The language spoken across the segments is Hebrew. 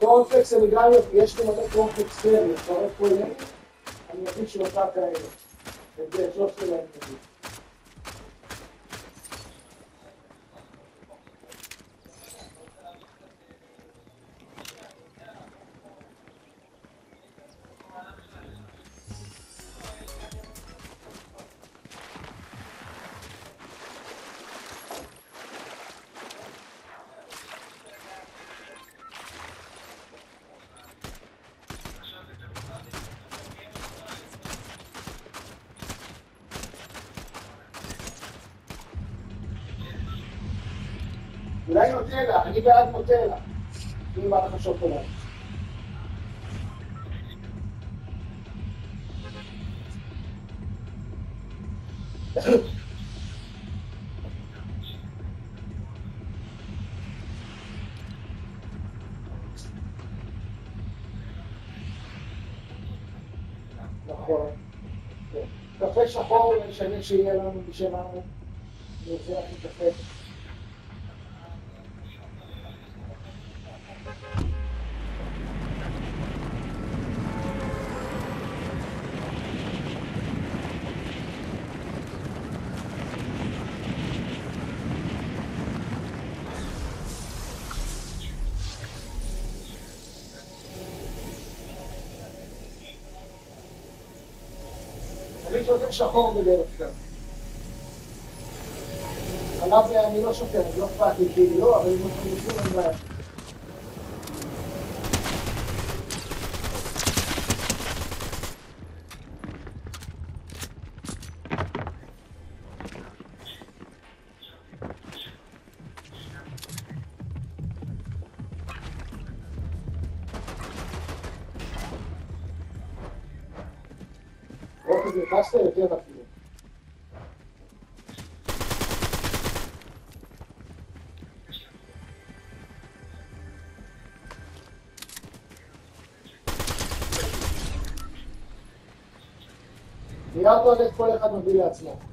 קורנפלקס אני גם יש לי מלא קורנפלקס פרי, אתה רואה פה? אני אביא שלושה כאלה. את זה, שלושת אני בעד נוטלה. אם בא לך שוקולד. נכון. כן. קפה שחור, שיהיה לנו. אני רוצה להכין קפה. שותה שחור בדרך כלל. חלב אני לא אני לא אכפת לי כאילו, אבל אם אתם רוצים אין בעיה. נכנסת יותר אפילו. מיד הולך כל אחד מביא לעצמו.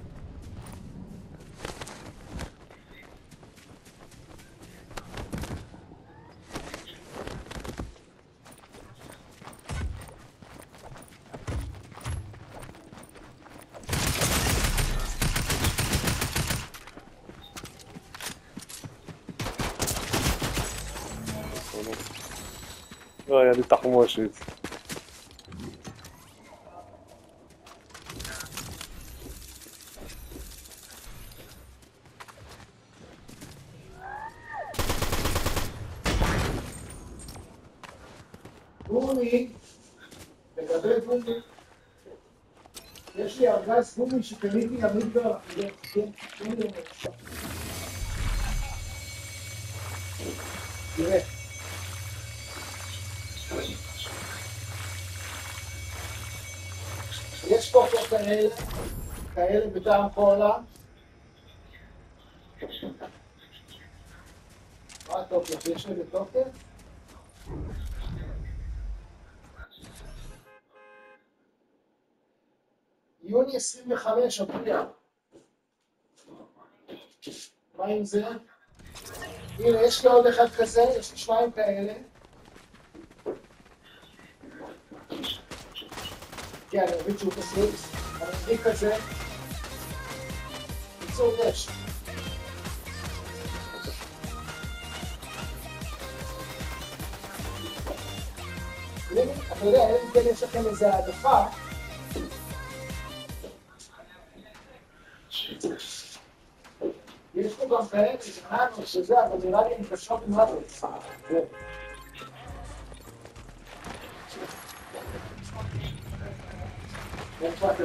לא, היה לי תחמושת. גומי, לגבי גומי, יש לי ארגז גומי שקניתי למדבר, כן, כן, כן, תראה. יש פה כאלה, כאלה בטעם קולה. מה התוקף? יש לזה? יוני 25, אפריל. מה עם זה? הנה, יש לי עוד אחד כזה, יש לי שניים כאלה. כן, אני מבין שהוא תסריץ, אני מביא כזה. בקיצור, יש. הנה, אתה יודע, אלא אם כן יש לכם איזו העדפה. יש פה גם כאלה שלנו שזה, אבל נראה לי הן קשות מוות. זה. איפה אתם?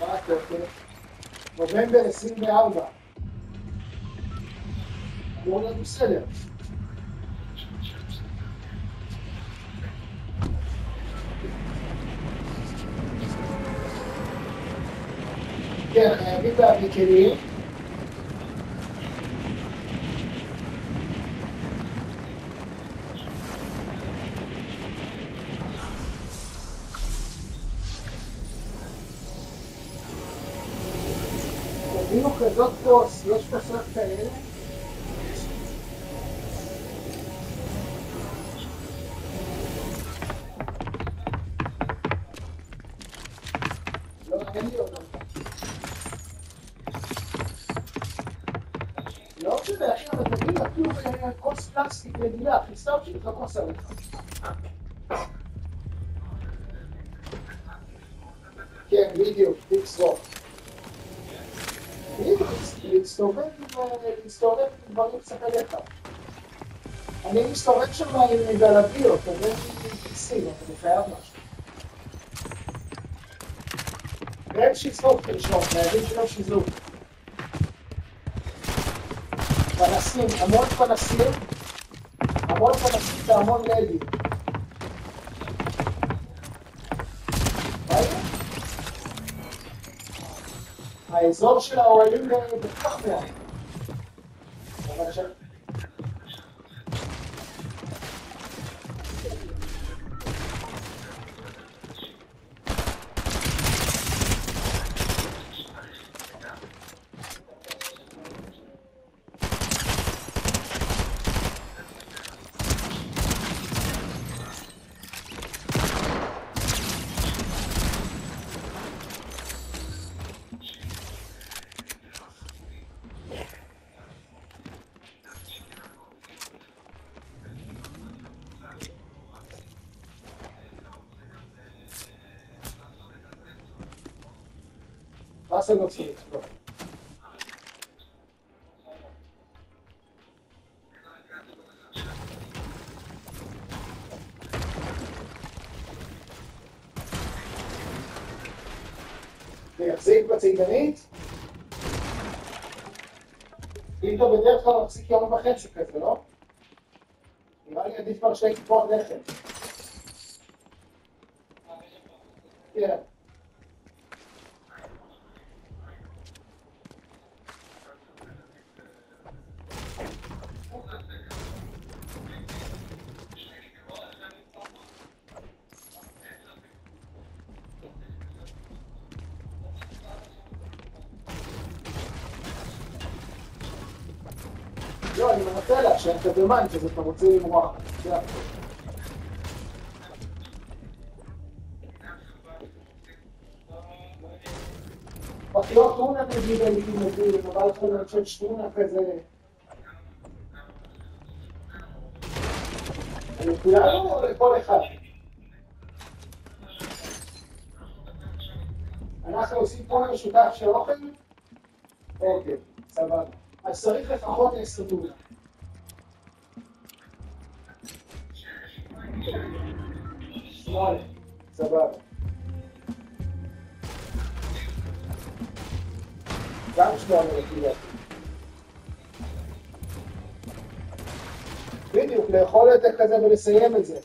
מה אתם? נובמבר 24. אמור להיות בסדר. כן, חייבים להביא כלים. תביאו מסתובב שם עם גלביות, אין לי כיסים, אבל אני חייב משהו. ואין שיזוף תרשום, להגיד שלא שיזוף. פנסים, המון פנסים, המון פנסים והמון. ראית? האזור של האוהלים בכך מעט. צריך? לא. זה יחזיק בצידנית? איתו בדרך כלל מחזיק יום וחצי כזה, לא? נראה לי עדיף כבר שתי כיפות לחם. כן. לא, אני מנסה לה, שאין כזה מים, שזה אתה רוצה למרוח. זה הכל. פחיות טונה נגיד הייתי מביא, אבל יכול להיות של שטונה כזה. לכולנו או לכל אחד? אנחנו עושים פה משותף של אוכל? אוקיי, סבבה. אז צריך לפחות עשר דונם. שמונה, סבבה. גם לפי דעתי. בדיוק, לאכול את זה כזה ולסיים את זה.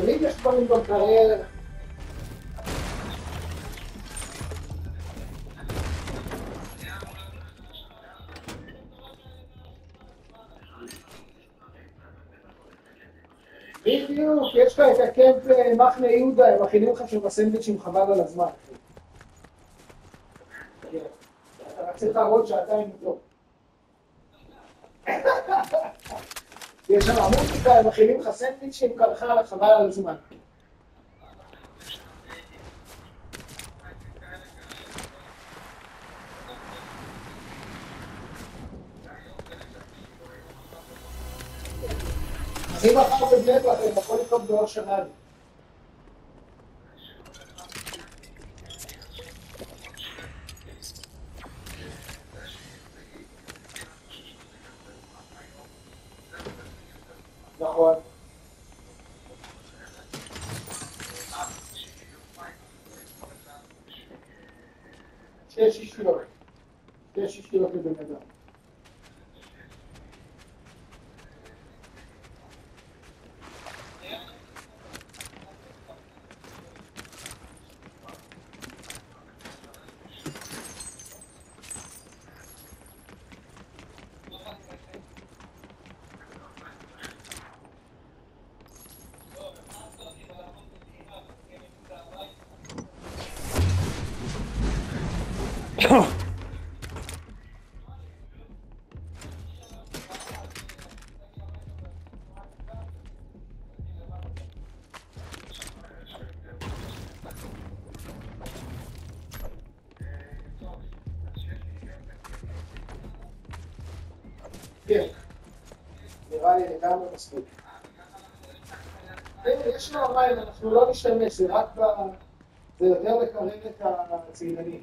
תמיד יש דברים בקריירה. בדיוק, יש לך את הקמפ מחנה יהודה, הם מכינים לך שם בסנדוויצ'ים חבל על הזמן. אתה רק צריך לעבוד שעתיים איתו. יש שם מוזיקה, הם מכינים לך סנדוויצ'ים, ככה חבל על הזמן. אז אם מחר בבני ברק, אתה יכול לקנות באושר עד. Teşvik yok edemeden. יש לנו מים, אנחנו לא נשתמש, זה רק ב... זה יותר לקרב את הצעירים.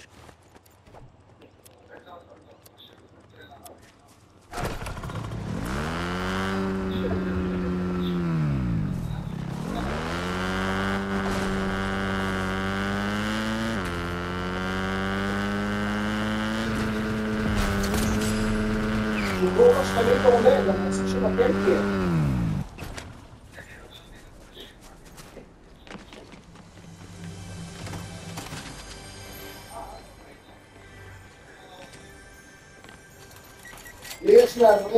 דיבור משמעית עולה, גם של הפנקר.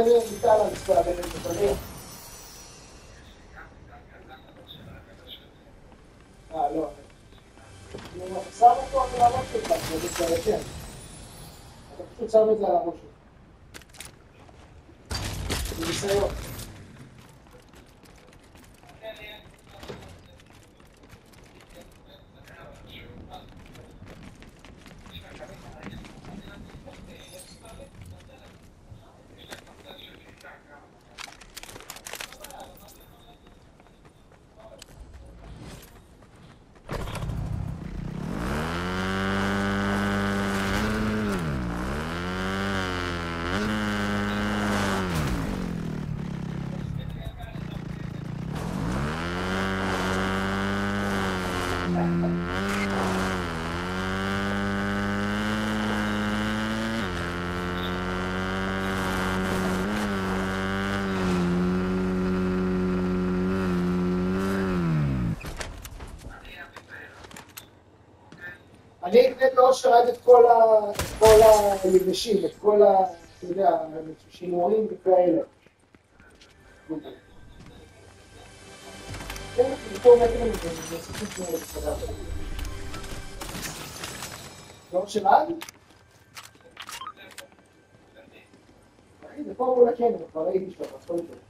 מיטה על המספר, בין המטופלים. אה, לא. אתה שם אותו על הראש שלך, זה כן. אתה פשוט שם את זה על הראש שלך. בניסיון. אני אקנה באושר עד את כל היבשים, את כל ה... אתה יודע, שימורים וכאלה. כן, בתור מטרים זה פה מול הקניון, כבר ראיתי שם, הכל טוב.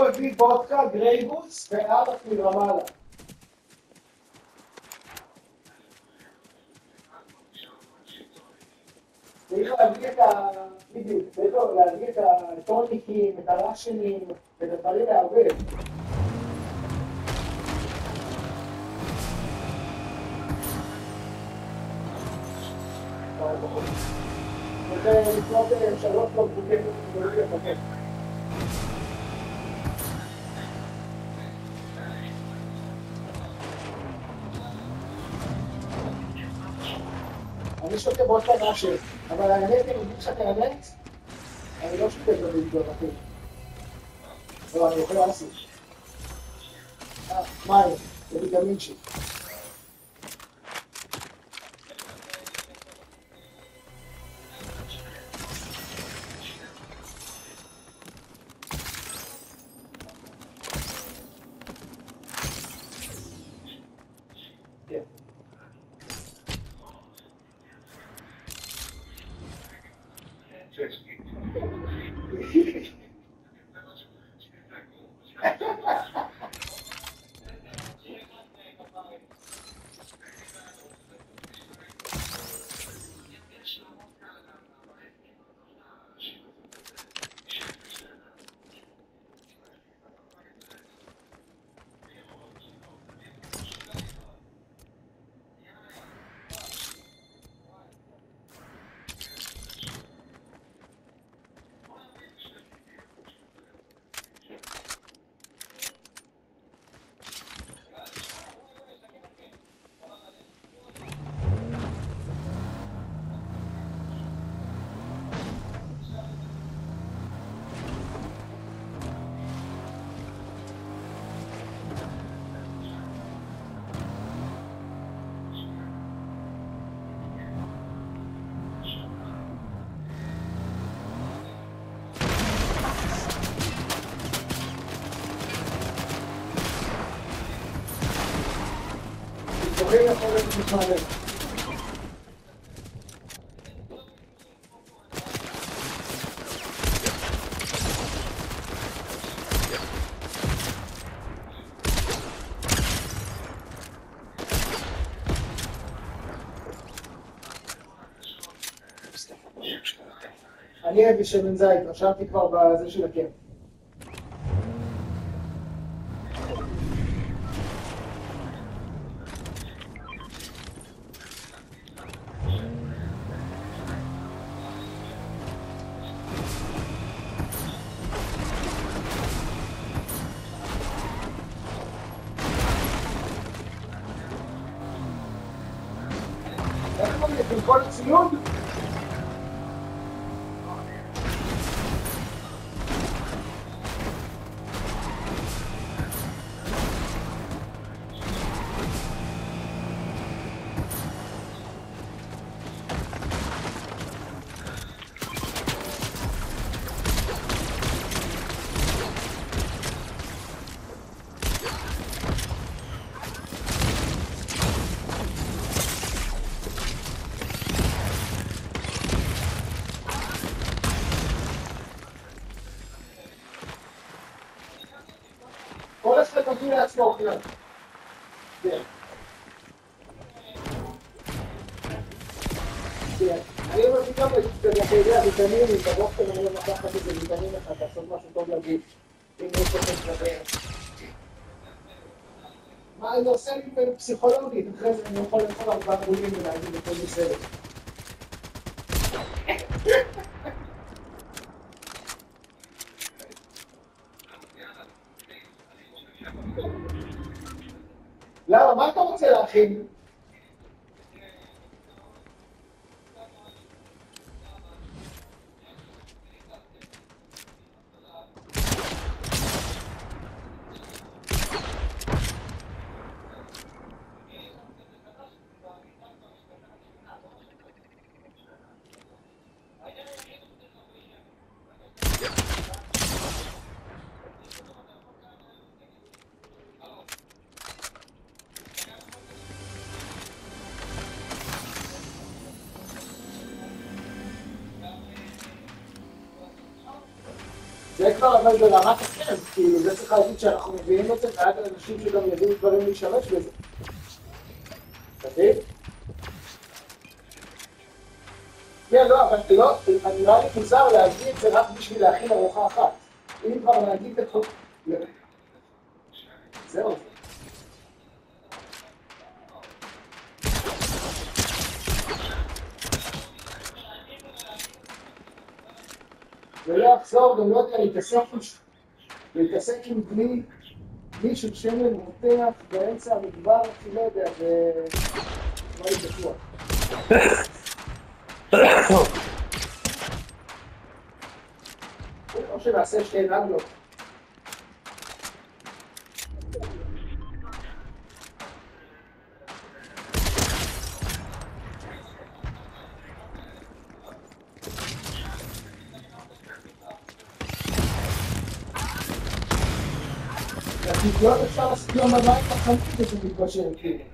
אני מביא וודקה, גרייבוס ואלף מרמאללה. צריך להביא את ה... בדיוק, צריך להביא את הטוניקים, את הראשנים, את הדברים לערבב. צריך לקנות שלוש בקבוקי אני שותה וודקה ראשן, אבל האמת, אם אני לך את האמת, אני לא שותה במיליון אחי. לא, אני אוכל אסי. אה, מים, זה ויטמין שי. אני אוהב בשמן זית, רשמתי כבר בזה של הקרן. מביא לעצמו אוכל. כן. כן. אני מביא גם, אתה יודע, ויטמינים, בבוקר אני לא לקחת איזה ויטמין אחד, לעשות משהו טוב לגוף. אם יש לכם לדבר. מה אני עושה פסיכולוגית, אחרי זה אני יכול לאכול ארבעה גולים ולהגיד הכל בסדר. למה? מה אתה רוצה להכין? אבל ברמת הכן, כאילו זה צריך להגיד שאנחנו מביאים את זה ועד אנשים שגם יודעים דברים להשתמש בזה. אתה מבין? כן, לא, אבל לא, נראה לי מוזר להגיד את זה רק בשביל להכין ארוחה אחת. אם כבר להגיד את חוק... זהו. ולא אחזור גם לא יודע להתעסק עם להתעסק עם כלי, כלי של שמן רותח באמצע המדבר, אני לא יודע, זה... לא הייתי בטוח. או שנעשה שתי נגלות. אפשר לעשות יום בבית בחנות וזה מתבשל, כאילו.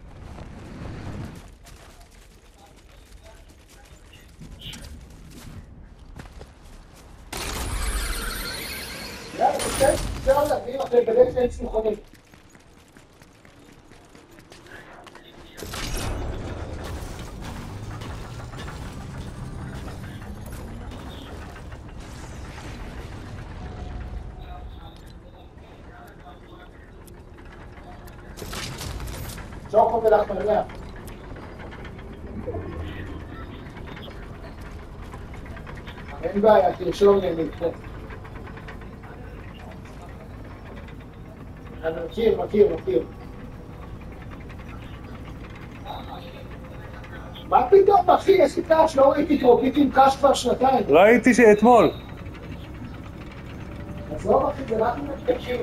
יאללה, בסדר, אפשר להביא לך בדרך כלל צמחונים. צ'וקו ולחמניה. אין בעיה, תרשום לי, אני אקנה. אני מכיר, מכיר, מכיר. מה פתאום, אחי? יש לי קש, לא ראיתי טרופיק עם קש כבר שנתיים. ראיתי שאתמול. עזוב, אחי, זה רק מתקשים.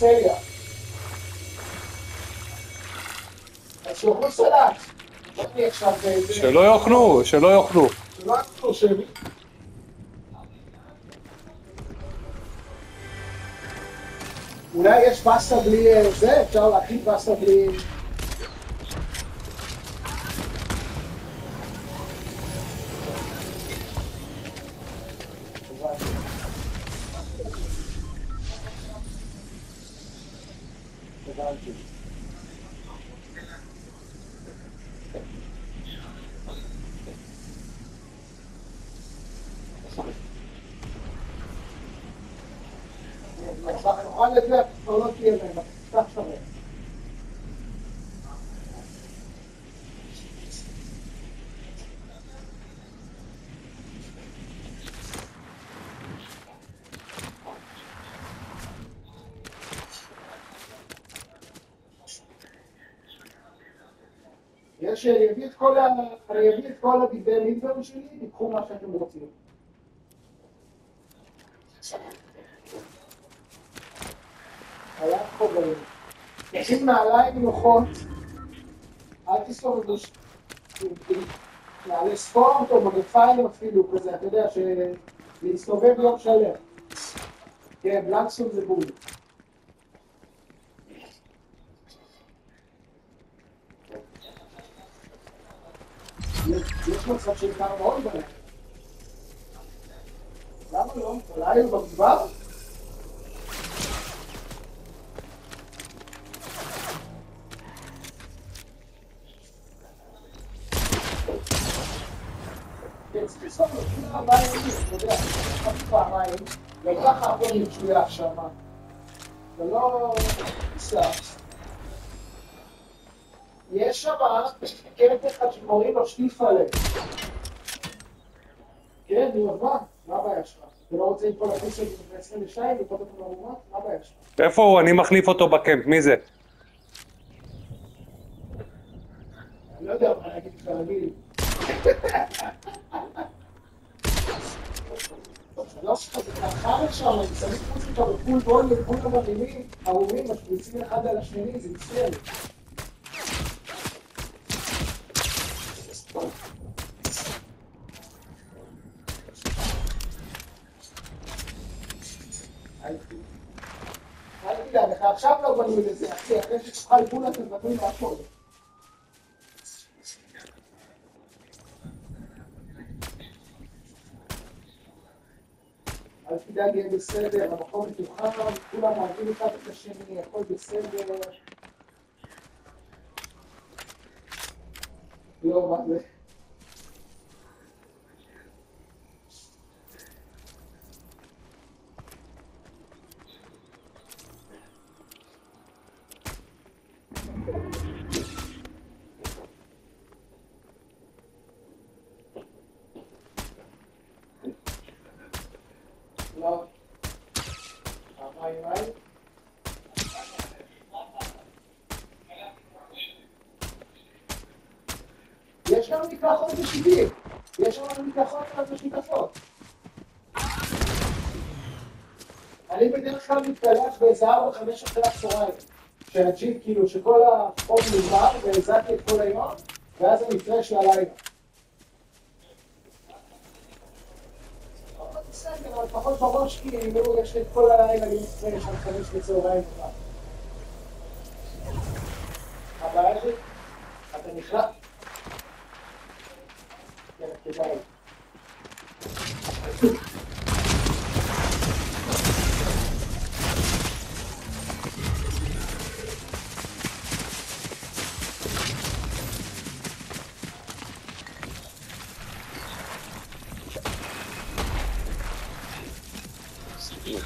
Marcelia. שיאכלו שלא יאכלו, שלא יאכלו. שלא יאכלו, שהם... אולי יש בסטה בלי אה, זה? אפשר נוכל לזה, כבר לא תהיה להם, תפתח שווה. יש, אני אביא את כל ה... אני אביא את כל הבגדי מידבר שלי, תיקחו מה שאתם רוצים. היה חוברים. תשים נעליים נוחות, אל תסתובבו. נעלי ספורט או מגפיים אפילו כזה, אתה יודע, להסתובב יום שלם. כן, בלקסון זה בול. יש- מצב של כמה מאוד בלילה. למה לא? אולי הוא במדבר? כן, סתם, לפני ארבעה ימים, יש שם קטע אחד שקוראים לו שטיפלה. כן, נו, אז מה? מה הבעיה שלך? אתה לא רוצה הכוס שלי ב-22 וכל הזמן במאומת? מה הבעיה שלך? איפה הוא? אני מחליף אותו בקמפ, מי זה? אני לא יודע מה להגיד לך, להגיד. לא שלך, זה ככה שם, אני מוזיקה בפול ווליום, כולם מרימים, ארומים, משפריצים אחד על השני, זה לך עכשיו לא בנוי לזה, אחי, אחרי שתאכל בול אתם בנוי מהכל. תדאג, יהיה בסדר, המקום מתוחם, כולם אוהבים אחד את השני, הכל בסדר. לא, מה זה? מים. יש לנו מקלחות בשיטים, יש לנו מקלחות משותפות. אני בדרך כלל מתקלח באיזה ארבע, חמש אחרי הצהריים. שהג'יפ, כאילו, שכל החום נגמר, והזעתי את כל היום, ואז אני פרש ללילה. אבל לפחות בראש, כאילו, יש לי את כל הלילה עד חמש בצהריים כבר. הבעיה אתה נכנס. כן, כדאי. כן,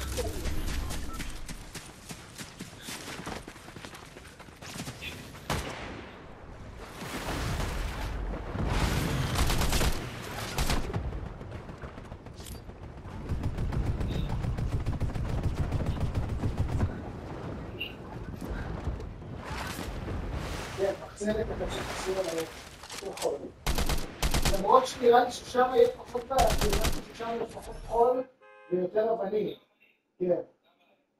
מחצלת אתה צריך לשים על החול. למרות שנראה לי ששם יהיה פחות בעיה, כי נראה לי ששם יש פחות חול ויותר אבנים. כן.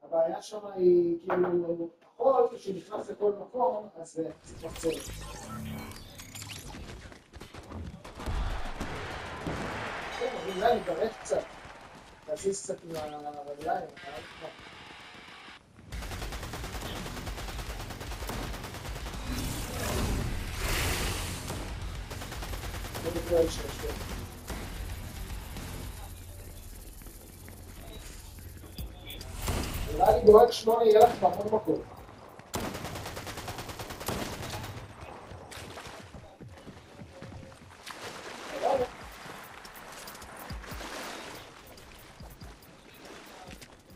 הבעיה שם היא כאילו, החול, כשנכנס לכל מקום, אז זה לחזור. כן, אולי נגרד קצת, להזיז קצת מהרגליים. זה נקרא איש השם. בעוד שמונה יהיה לך בהמון מקום.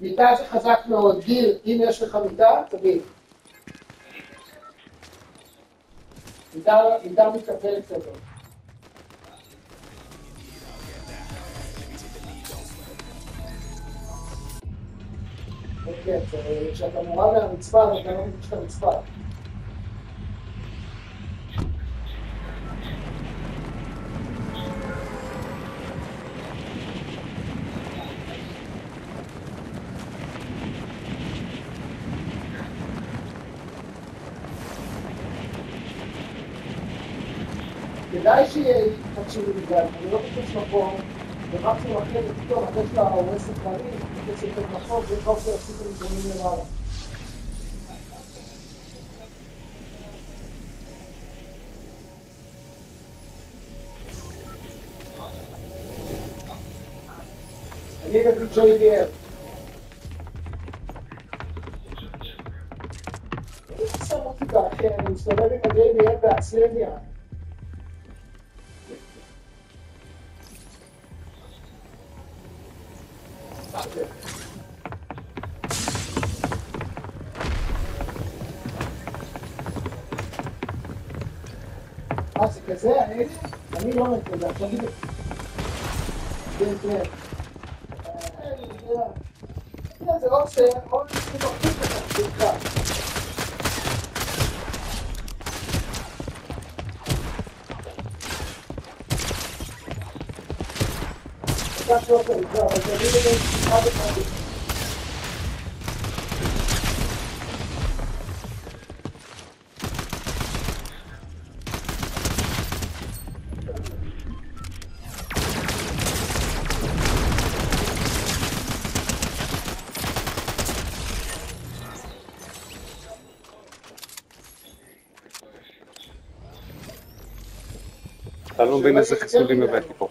מיטה זה חזק מאוד. גיל, אם יש לך מיטה, תגיד. מיטה מתקפלת כזאת. אז כשאתה מורה מהרצפה, אתה לא מבין שאתה רצפה. כדאי שתקשיבו לזה, אני לא חושב מקום, ומקסימום אחרי זה פתאום, אחרי שאתה הורס את דברים, אתה צריך לתת מחור, זה כבר שעשיתם דברים למעלה. אני אגיד JBL. אני שם אותי באחר, אני מסתובב עם ה-JBL באצלביה. אה, אני לא מת כזה, עכשיו תגיד לי. כן, כן. אה, אני יודע. כן, זה לא מבין איזה חיסולים הבאתי פה.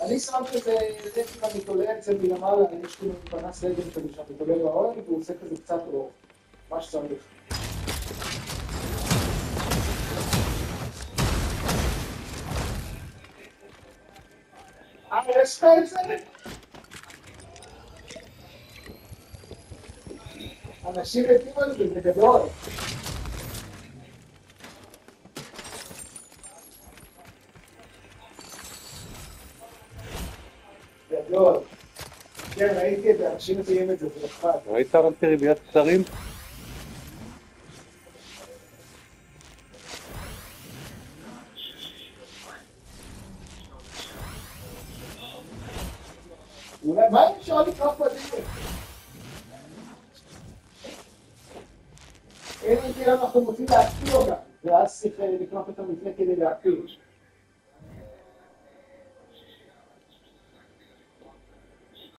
אני שיסדר את כזה, זה כאילו אני תולה את זה מלמעלה, יש כאילו פנס רגל כזה שאני תולה באוהל, והוא עושה כזה קצת אור, מה שצריך. אה, יש לך את זה? אנשים מתים על זה, זה גדול. גדול. כן, ראיתי את זה, אנשים מתים את זה, זה נחמד. ראית רק ריביית קצרים? אין לי כאילו אנחנו רוצים